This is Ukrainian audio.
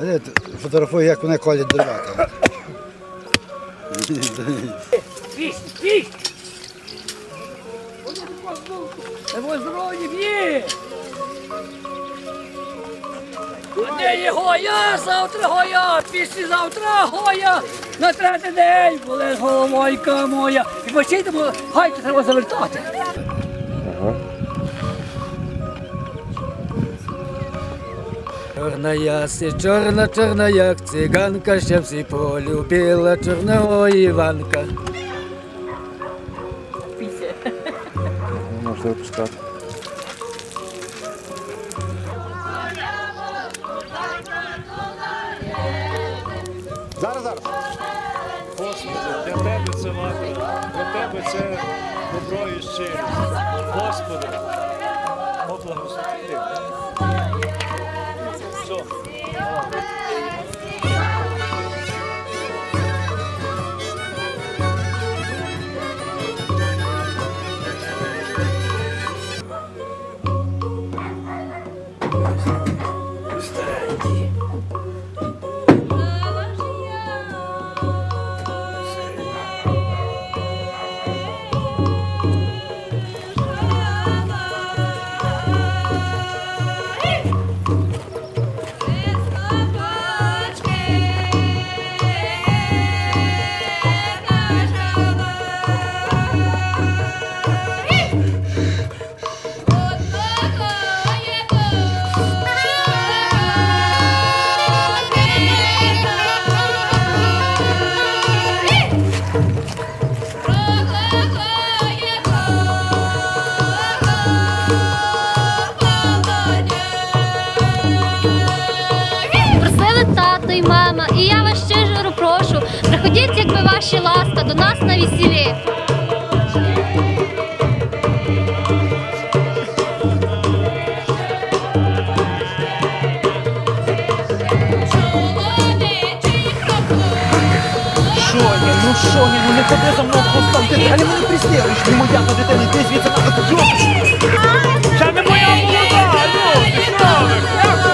А я фотографую, як вони колять! Его здоров'я б'є! Де є Гоя? Завтра Гоя, післязавтра Гоя! На третій день була головойка моя. І бо гайку треба завертати. Чорна яси, чорна, чорна, як циганка, ще всі полюбила чорного Іванка. Можна випускати. Зараз, зараз. Господи, для тебе це варто, для тебе це добро і щирість. Господи, о благослови. Все. Amen. Ласка, до нас на весіллі. Шоня, ну Шоня, ну не ходи за мною хвостом, ти далі мене пристрілиш, не моя та дитина, йди звідси, а ти Це не моя молода, ну, ти що?